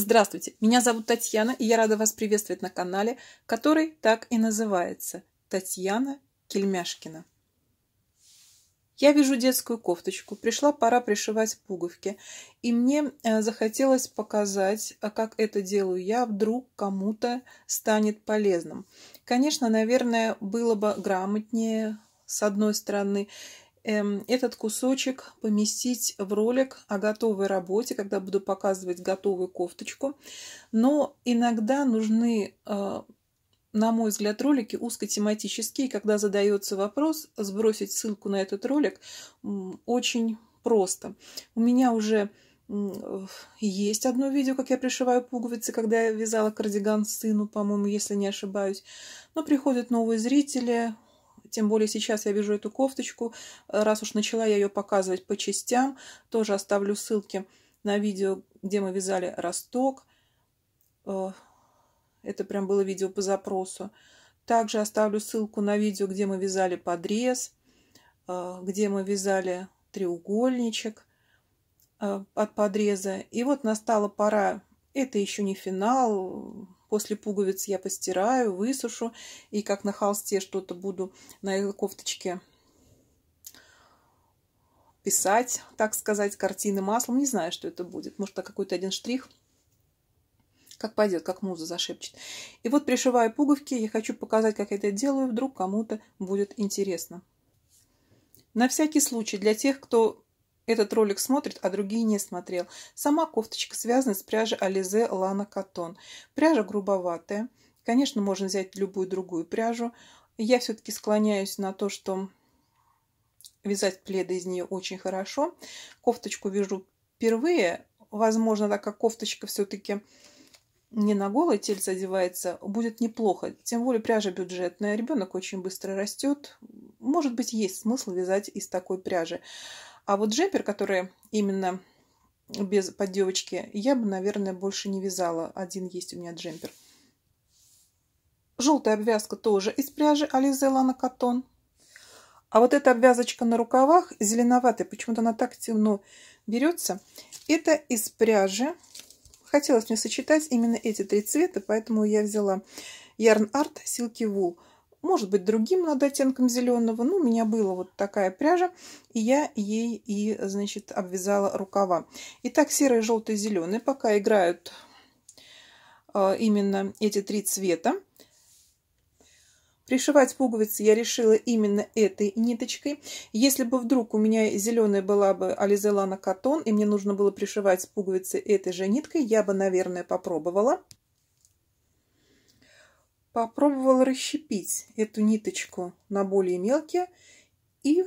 Здравствуйте, меня зовут Татьяна, и я рада вас приветствовать на канале, который так и называется – Татьяна Кельмяшкина. Я вижу детскую кофточку, пришла пора пришивать пуговки, и мне э, захотелось показать, а как это делаю я, вдруг кому-то станет полезным. Конечно, наверное, было бы грамотнее, с одной стороны, этот кусочек поместить в ролик о готовой работе, когда буду показывать готовую кофточку. Но иногда нужны, э, на мой взгляд, ролики узкотематические. Когда задается вопрос, сбросить ссылку на этот ролик очень просто. У меня уже есть одно видео, как я пришиваю пуговицы, когда я вязала кардиган сыну, по-моему, если не ошибаюсь. Но приходят новые зрители, тем более сейчас я вяжу эту кофточку. Раз уж начала я ее показывать по частям, тоже оставлю ссылки на видео, где мы вязали росток. Э, это прям было видео по запросу. Также оставлю ссылку на видео, где мы вязали подрез, э, где мы вязали треугольничек э, от подреза. И вот настала пора, это еще не финал, После пуговиц я постираю, высушу. И как на холсте что-то буду на кофточке писать, так сказать, картины маслом. Не знаю, что это будет. Может, какой-то один штрих. Как пойдет, как муза зашепчет. И вот пришиваю пуговки. Я хочу показать, как я это делаю. Вдруг кому-то будет интересно. На всякий случай, для тех, кто этот ролик смотрит, а другие не смотрел. Сама кофточка связана с пряжей Alize Lana Cotton. Пряжа грубоватая. Конечно, можно взять любую другую пряжу. Я все-таки склоняюсь на то, что вязать пледы из нее очень хорошо. Кофточку вяжу впервые. Возможно, так как кофточка все-таки не на голое тельце одевается, будет неплохо. Тем более пряжа бюджетная. Ребенок очень быстро растет. Может быть, есть смысл вязать из такой пряжи. А вот джемпер, который именно без поддевочки, я бы, наверное, больше не вязала. Один есть у меня джемпер. Желтая обвязка тоже из пряжи Alize Lana Cotton. А вот эта обвязочка на рукавах зеленоватая, почему-то она так темно берется. Это из пряжи. Хотелось мне сочетать именно эти три цвета, поэтому я взяла Yarn Art Silky Wool может быть, другим над оттенком зеленого. Ну, у меня была вот такая пряжа, и я ей и, значит, обвязала рукава. Итак, серый, желтый, зеленый пока играют э, именно эти три цвета. Пришивать пуговицы я решила именно этой ниточкой. Если бы вдруг у меня зеленая была бы Ализелана Катон, и мне нужно было пришивать пуговицы этой же ниткой, я бы, наверное, попробовала попробовала расщепить эту ниточку на более мелкие и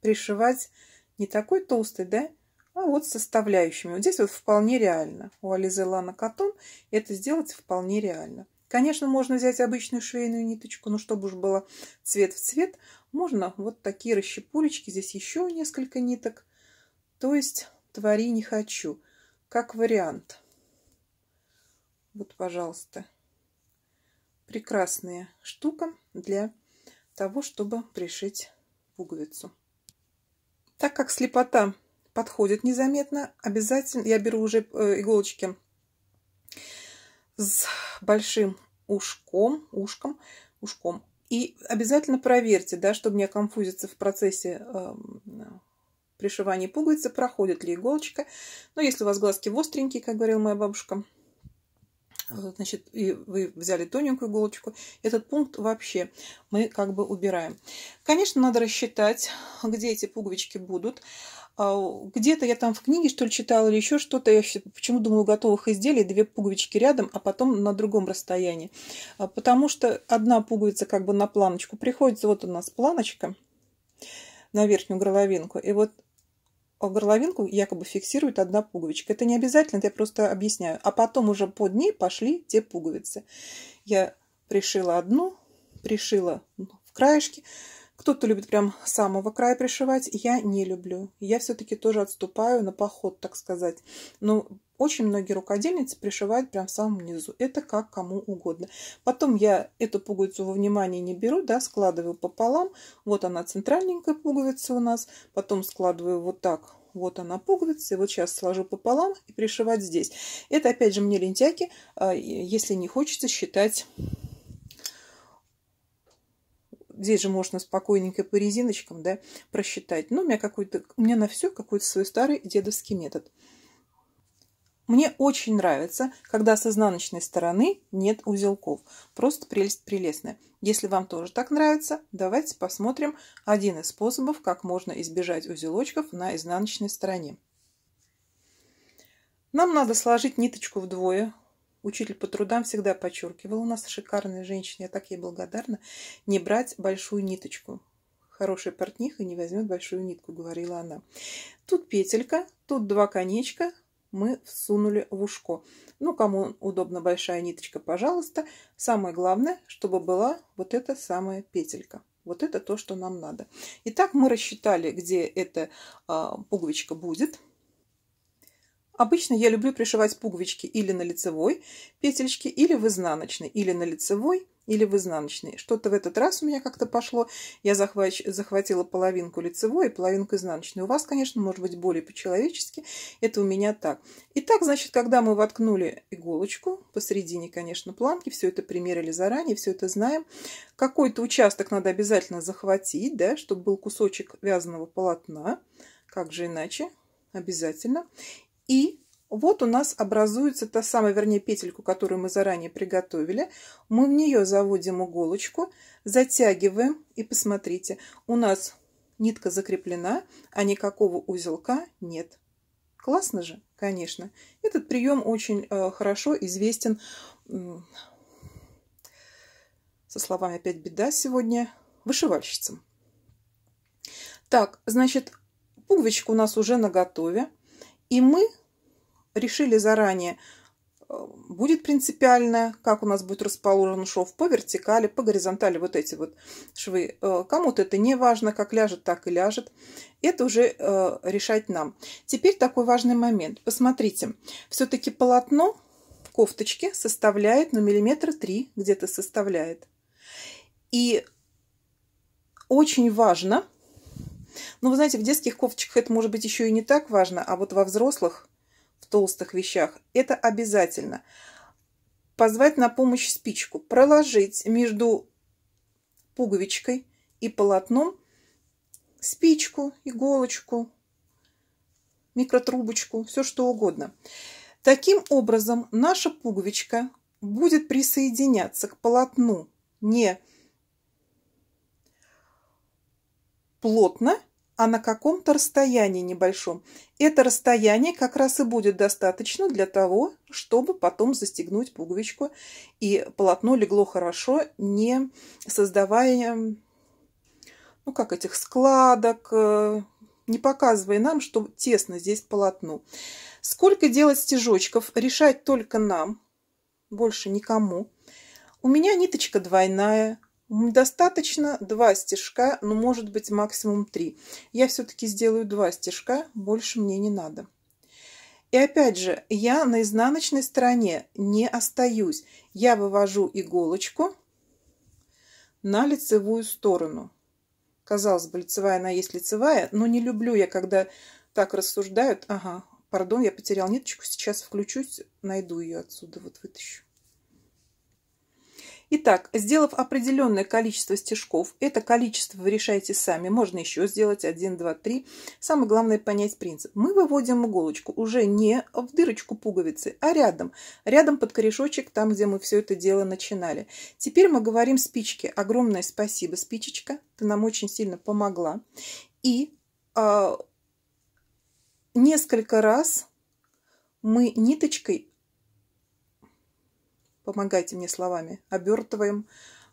пришивать не такой толстый, да, а вот составляющими. Вот здесь вот вполне реально. У Ализы Лана Катон это сделать вполне реально. Конечно, можно взять обычную швейную ниточку, но чтобы уж было цвет в цвет, можно вот такие расщепулечки. Здесь еще несколько ниток. То есть твори не хочу. Как вариант. Вот, пожалуйста прекрасная штука для того, чтобы пришить пуговицу. Так как слепота подходит незаметно, обязательно я беру уже э, иголочки с большим ушком, ушком, ушком. И обязательно проверьте, да, чтобы не конфузиться в процессе э, пришивания пуговицы, проходит ли иголочка. Но если у вас глазки остренькие, как говорила моя бабушка, значит, и вы взяли тоненькую иголочку, этот пункт вообще мы как бы убираем. Конечно, надо рассчитать, где эти пуговички будут. А, где-то я там в книге, что ли, читала или еще что-то. Я почему думаю, готовых изделий две пуговички рядом, а потом на другом расстоянии. А, потому что одна пуговица как бы на планочку. Приходится, вот у нас планочка на верхнюю горловинку. И вот горловинку якобы фиксирует одна пуговичка. Это не обязательно, это я просто объясняю. А потом уже под ней пошли те пуговицы. Я пришила одну, пришила в краешке. Кто-то любит прям с самого края пришивать, я не люблю. Я все-таки тоже отступаю на поход, так сказать. Но очень многие рукодельницы пришивают прям в самом низу. Это как кому угодно. Потом я эту пуговицу во внимание не беру, да, складываю пополам. Вот она центральненькая пуговица у нас. Потом складываю вот так Вот она пуговица. И вот сейчас сложу пополам и пришивать здесь. Это опять же мне лентяки, а, если не хочется считать здесь же можно спокойненько по резиночкам, да, просчитать. Но у меня какой-то, у меня на все какой-то свой старый дедовский метод. Мне очень нравится, когда с изнаночной стороны нет узелков. Просто прелесть прелестная. Если вам тоже так нравится, давайте посмотрим один из способов, как можно избежать узелочков на изнаночной стороне. Нам надо сложить ниточку вдвое. Учитель по трудам всегда подчеркивал, у нас шикарная женщина, я так ей благодарна, не брать большую ниточку. Хорошая портниха не возьмет большую нитку, говорила она. Тут петелька, тут два конечка, мы всунули в ушко. Ну, кому удобно большая ниточка, пожалуйста. Самое главное, чтобы была вот эта самая петелька. Вот это то, что нам надо. Итак, мы рассчитали, где эта а, пуговичка будет. Обычно я люблю пришивать пуговички или на лицевой петельке, или в изнаночной, или на лицевой, или в изнаночной. Что-то в этот раз у меня как-то пошло. Я захвач... захватила половинку лицевой и половинку изнаночной. У вас, конечно, может быть более по-человечески. Это у меня так. Итак, значит, когда мы воткнули иголочку, посередине, конечно, планки, все это примерили заранее, все это знаем. Какой-то участок надо обязательно захватить, да, чтобы был кусочек вязаного полотна. Как же иначе? Обязательно. И вот у нас образуется та самая, вернее, петельку, которую мы заранее приготовили. Мы в нее заводим иголочку, затягиваем, и посмотрите, у нас нитка закреплена, а никакого узелка нет. Классно же, конечно. Этот прием очень э, хорошо известен, со словами опять беда сегодня, вышивальщицам. Так, значит, пуговичка у нас уже наготове. И мы решили заранее, э, будет принципиально, как у нас будет расположен шов по вертикали, по горизонтали вот эти вот швы. Э, кому-то это не важно, как ляжет, так и ляжет. Это уже э, решать нам. Теперь такой важный момент. Посмотрите, все-таки полотно кофточки составляет, ну, миллиметра три где-то составляет. И очень важно, ну, вы знаете, в детских кофточках это может быть еще и не так важно, а вот во взрослых толстых вещах, это обязательно. Позвать на помощь спичку, проложить между пуговичкой и полотном спичку, иголочку, микротрубочку, все что угодно. Таким образом, наша пуговичка будет присоединяться к полотну не плотно, а на каком-то расстоянии небольшом. Это расстояние как раз и будет достаточно для того, чтобы потом застегнуть пуговичку. И полотно легло хорошо, не создавая, ну как этих складок, э, не показывая нам, что тесно здесь полотну. Сколько делать стежочков, решать только нам, больше никому. У меня ниточка двойная, Достаточно два стежка, но может быть максимум три. Я все-таки сделаю два стежка, больше мне не надо. И опять же, я на изнаночной стороне не остаюсь. Я вывожу иголочку на лицевую сторону. Казалось бы, лицевая она есть лицевая, но не люблю я, когда так рассуждают. Ага, пардон, я потерял ниточку, сейчас включусь, найду ее отсюда, вот вытащу. Итак, сделав определенное количество стежков, это количество вы решаете сами, можно еще сделать 1, 2, 3. Самое главное понять принцип. Мы выводим иголочку уже не в дырочку пуговицы, а рядом. Рядом под корешочек, там, где мы все это дело начинали. Теперь мы говорим спичке. Огромное спасибо, спичечка, ты нам очень сильно помогла. И э, несколько раз мы ниточкой помогайте мне словами, обертываем,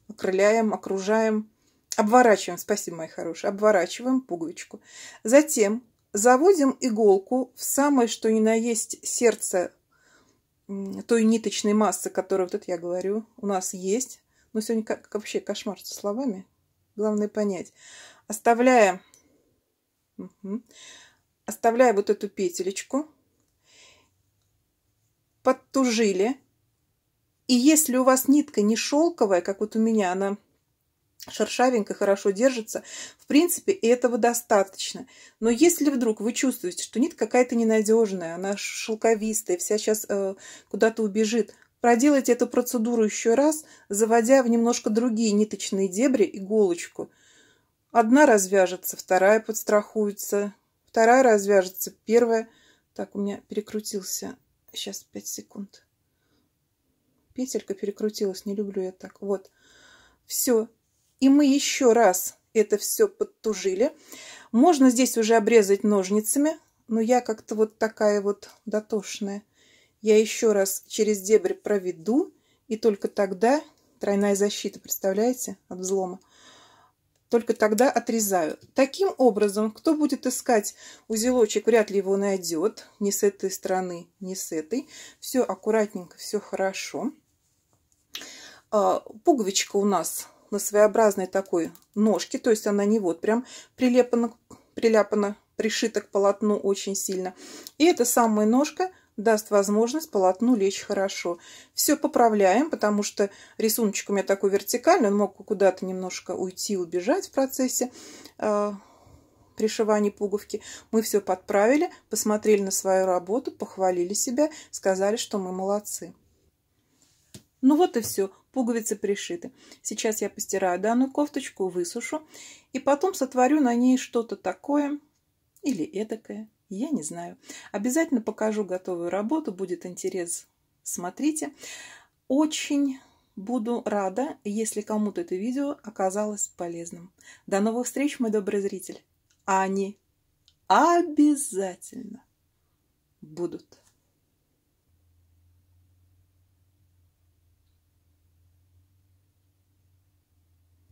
окрыляем, окружаем, обворачиваем, спасибо, мои хорошие, обворачиваем пуговичку. Затем заводим иголку в самое, что ни на есть сердце той ниточной массы, которая, вот это я говорю, у нас есть. Но сегодня как, вообще кошмар со словами. Главное понять. Оставляя, угу, оставляя вот эту петелечку, подтужили, и если у вас нитка не шелковая, как вот у меня, она шершавенько, хорошо держится. В принципе, этого достаточно. Но если вдруг вы чувствуете, что нитка какая-то ненадежная, она шелковистая, вся сейчас э, куда-то убежит, проделайте эту процедуру еще раз, заводя в немножко другие ниточные дебри иголочку. Одна развяжется, вторая подстрахуется, вторая развяжется, первая... Так, у меня перекрутился. Сейчас, 5 секунд. Петелька перекрутилась, не люблю я так. Вот. Все, и мы еще раз это все подтужили. Можно здесь уже обрезать ножницами, но я как-то вот такая вот дотошная. Я еще раз через дебри проведу, и только тогда тройная защита, представляете, от взлома. Только тогда отрезаю. Таким образом, кто будет искать узелочек, вряд ли его найдет. Ни с этой стороны, ни с этой. Все аккуратненько, все хорошо. А, пуговичка у нас на своеобразной такой ножке, то есть она не вот прям прилепана, приляпана, пришита к полотну очень сильно. И эта самая ножка даст возможность полотну лечь хорошо. Все поправляем, потому что рисуночек у меня такой вертикальный, он мог куда-то немножко уйти, убежать в процессе э, пришивания пуговки. Мы все подправили, посмотрели на свою работу, похвалили себя, сказали, что мы молодцы. Ну вот и все пуговицы пришиты. Сейчас я постираю данную кофточку, высушу, и потом сотворю на ней что-то такое или эдакое, я не знаю. Обязательно покажу готовую работу, будет интерес, смотрите. Очень буду рада, если кому-то это видео оказалось полезным. До новых встреч, мой добрый зритель. Они обязательно будут.